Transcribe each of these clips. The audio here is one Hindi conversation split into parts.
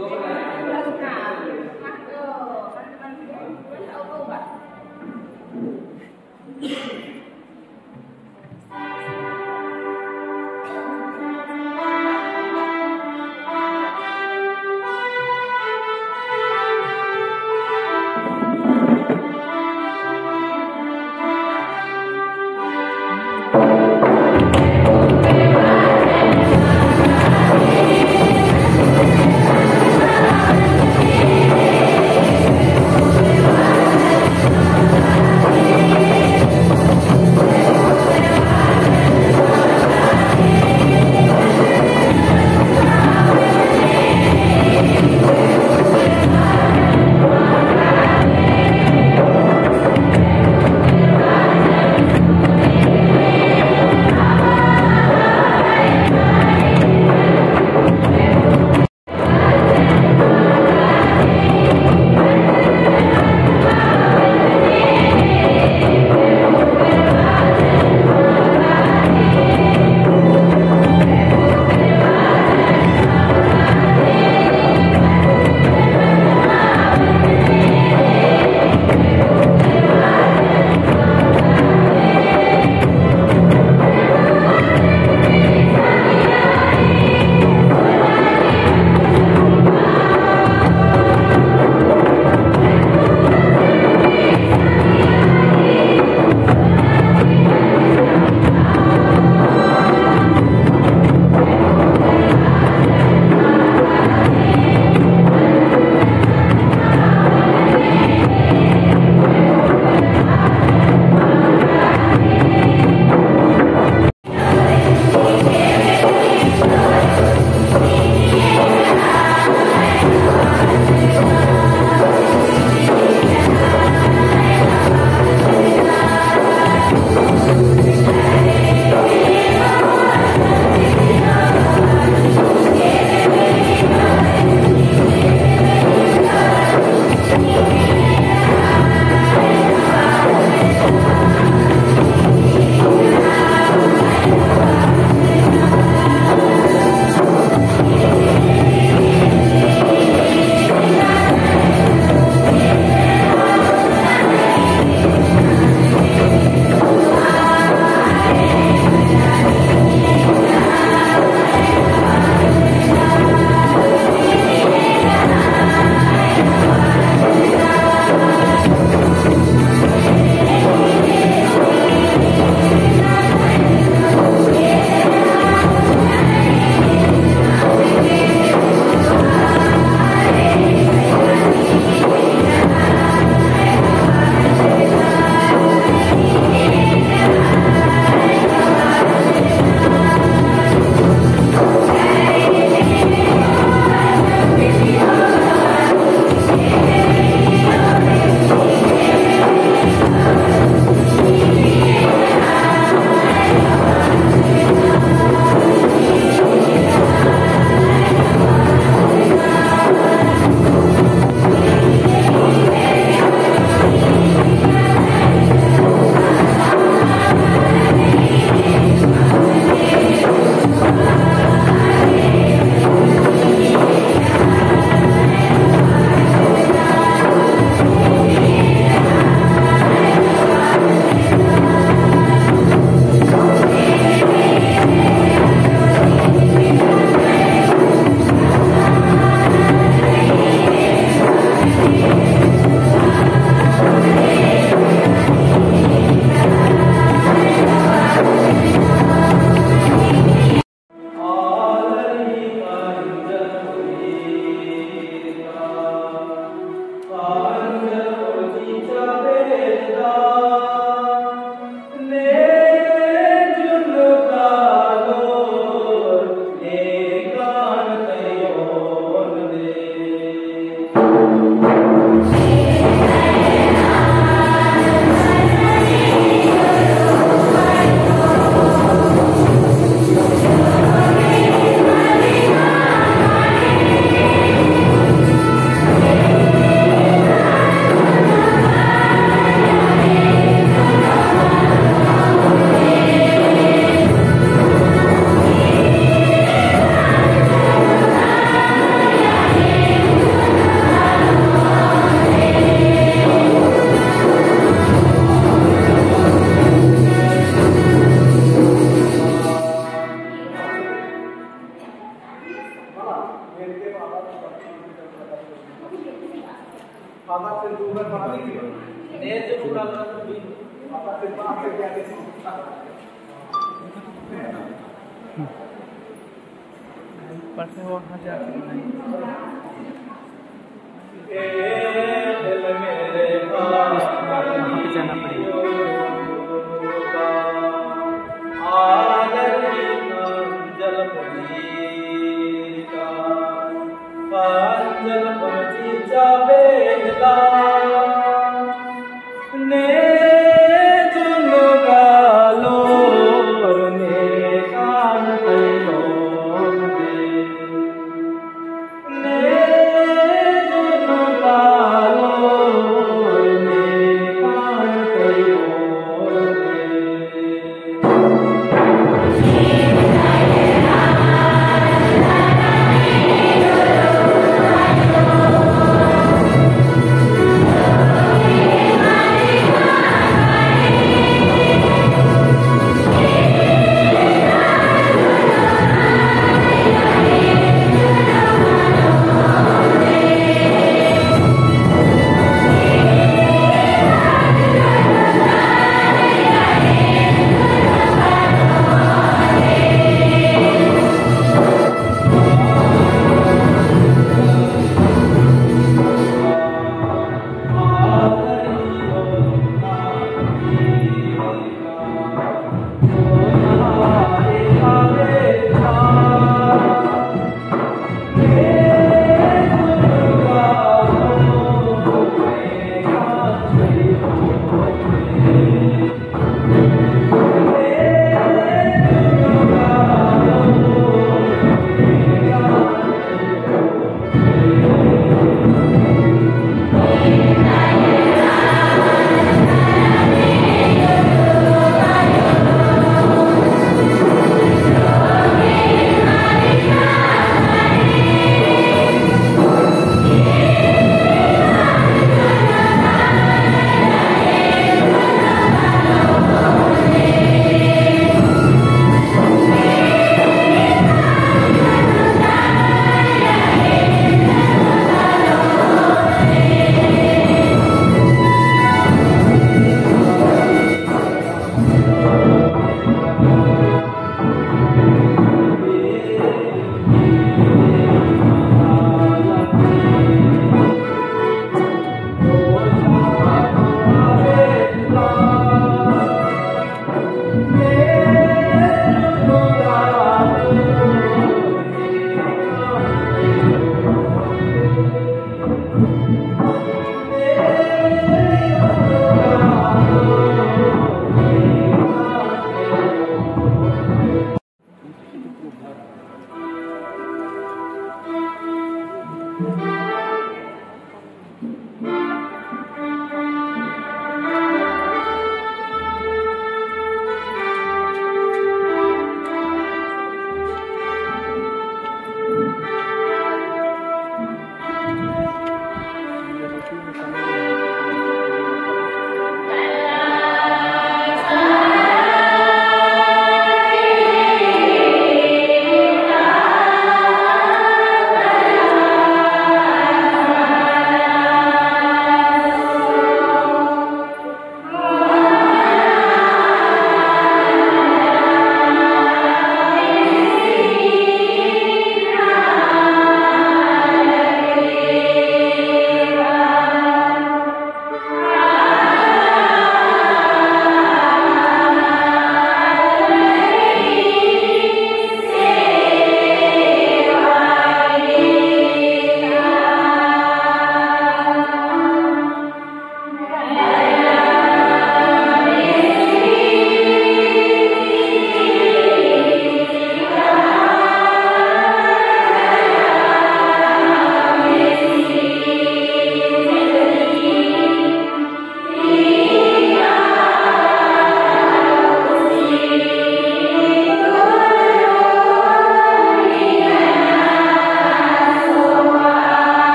Dos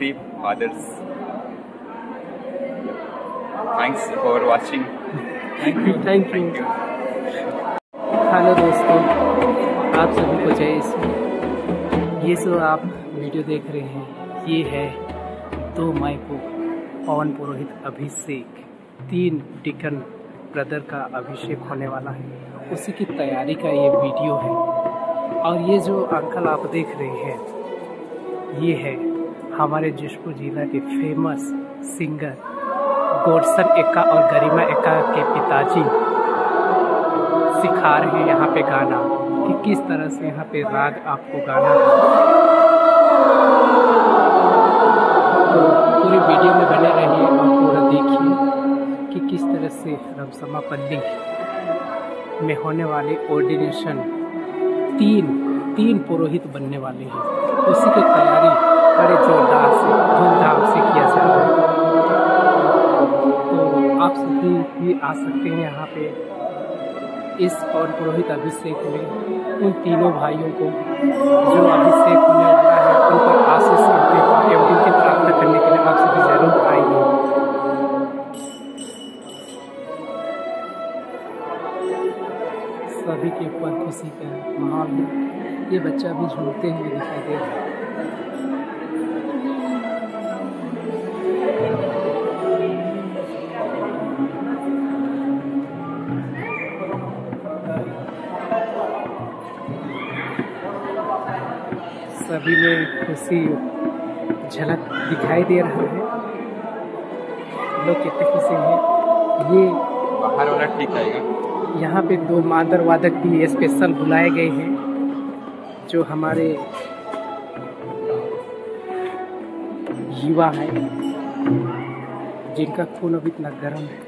three fathers. Thanks for watching. Thank you thank you Thank you. Hello दोस्तों आप सभी को जय ईश्वर ये जो आप वीडियो देख रहे हैं ये है दो मई को पवन पुरोहित अभिषेक तीन डिकन ब्रदर का अभिषेक होने वाला है उसी की तैयारी का ये वीडियो है और ये जो अंकल आप देख रहे हैं ये है हमारे जशपुर जिला के फ़ेमस सिंगर गोडसन एक्का और गरिमा एक्का के पिताजी सिखा रहे हैं यहाँ पे गाना कि किस तरह से यहाँ पे राग आपको गाना है। तो पूरे वीडियो में बने रहिए और पूरा देखिए कि किस तरह से रमसमा पल्ली में होने वाले ऑर्डिनेशन तीन तीन पुरोहित बनने वाले हैं। उसी की तैयारी बड़े जोरदार से, धूमधाम से किया जा रहा है। तो आप सभी भी आ सकते हैं यहाँ पे। इस और पुरोहित अभिषेक में उन तीनों भाइयों को जो अभिषेक होने वाला है, उन पर आशीष एवं उनकी प्रार्थना करने के लिए आप सभी ज़रूर आएँगे सभी के ऊपर खुशी का माहौल है। ये बच्चा भी झूमते हुए दिखाई दे रहा है। सभी में खुशी झलक दिखाई दे रहा है। लोग कितने खुशी हैं। ये बाहर वाला ठीक रहेगा यहाँ पे दो मादर वादक भी स्पेशल बुलाए गए हैं, जो हमारे युवा हैं, जिनका खून अभी इतना गर्म है।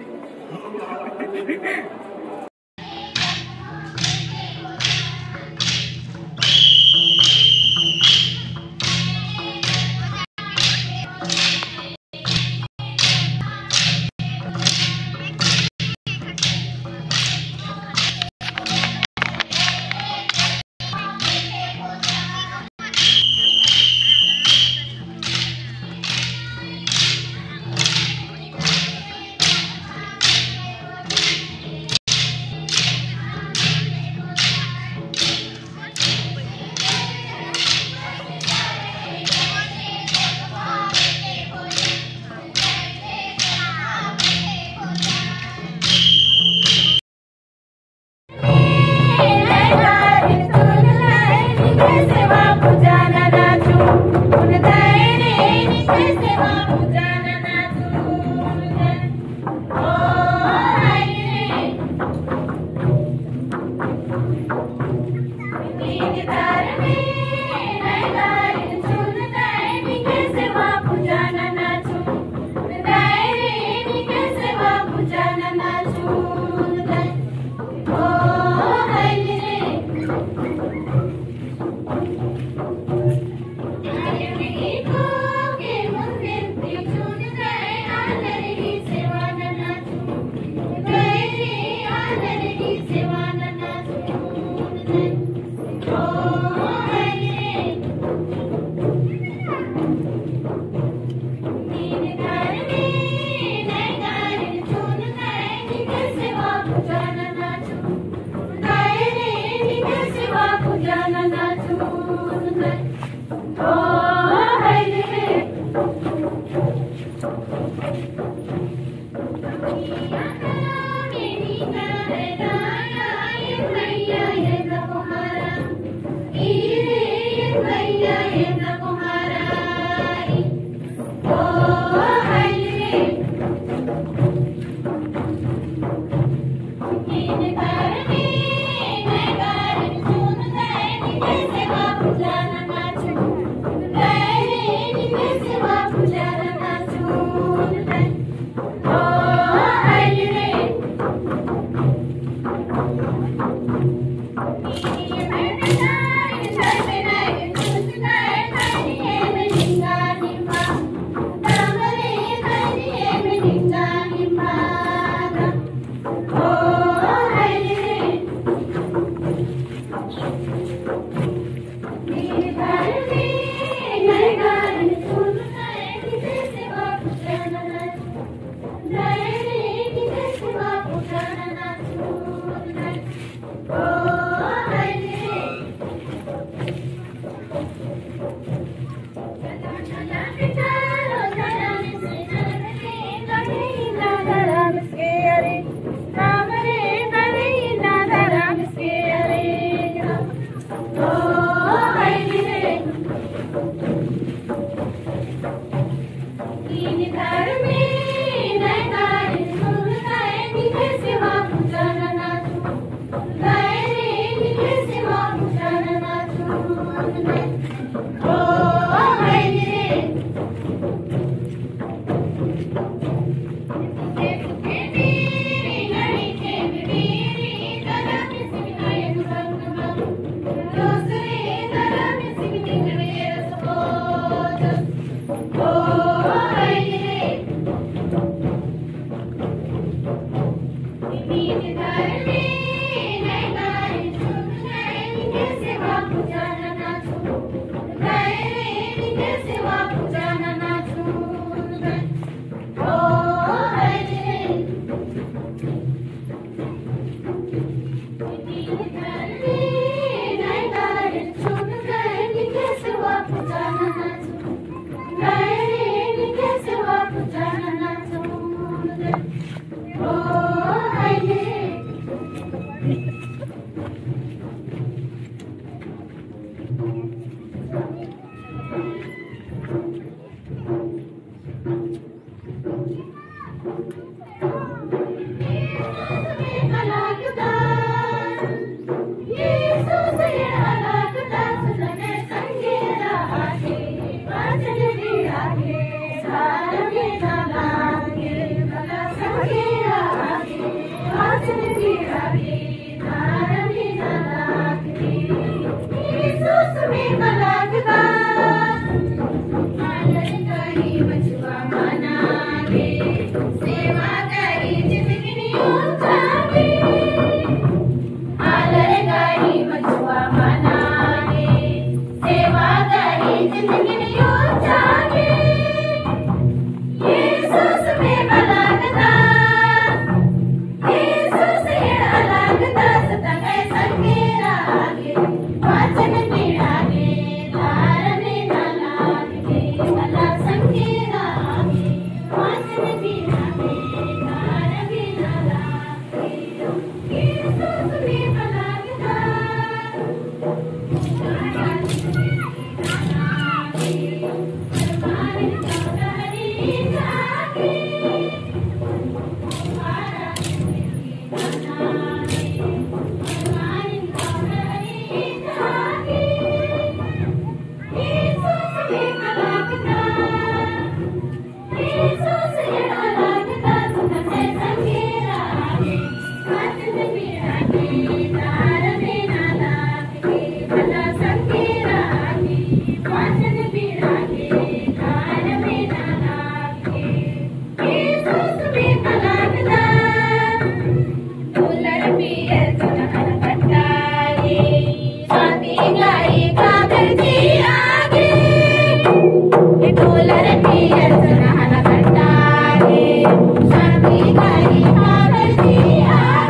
「みにされた」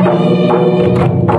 Thank you.